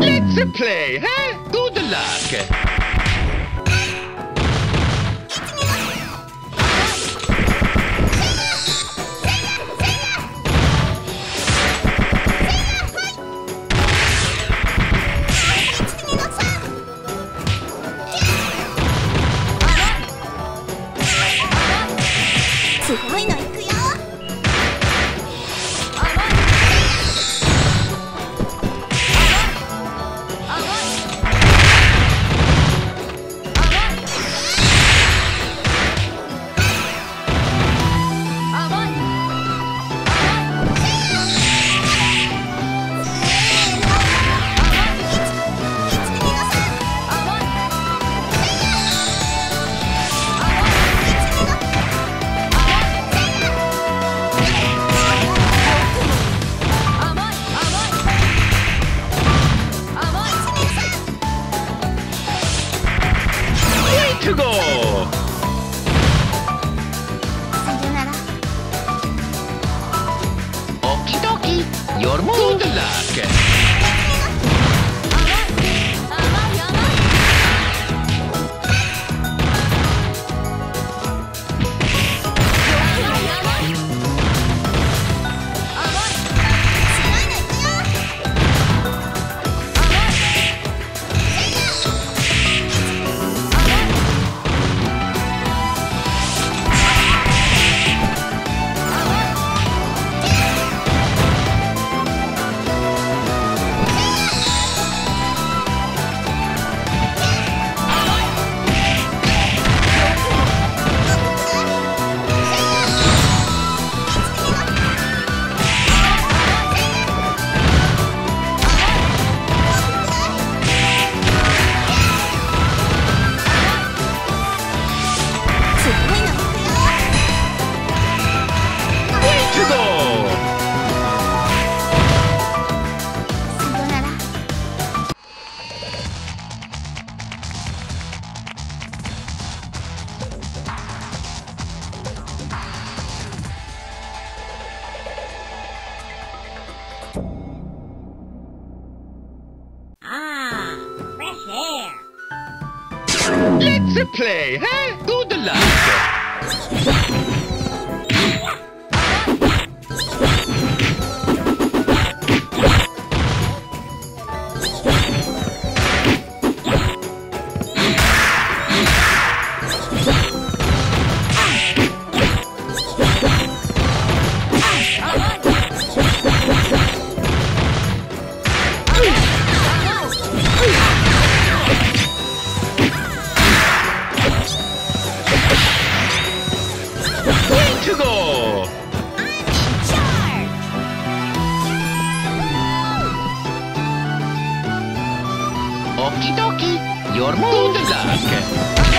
Let's play, huh? Good luck. Good luck. Let's play, huh? Good luck. Okie dokie. Your move. Good luck.